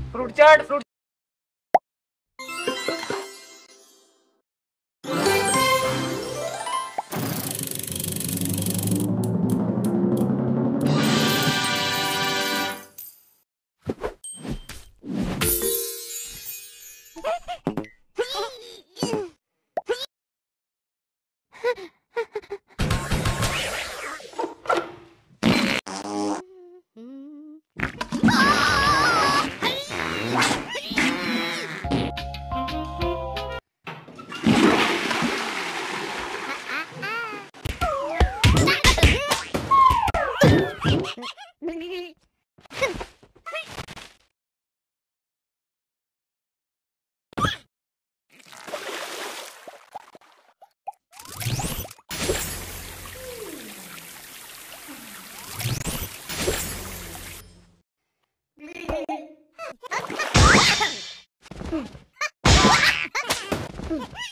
Fruit chaat fruit Hmm.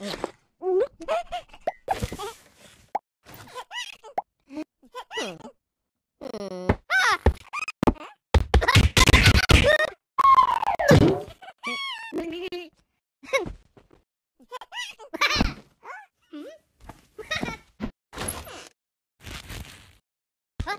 Yeah. Huh?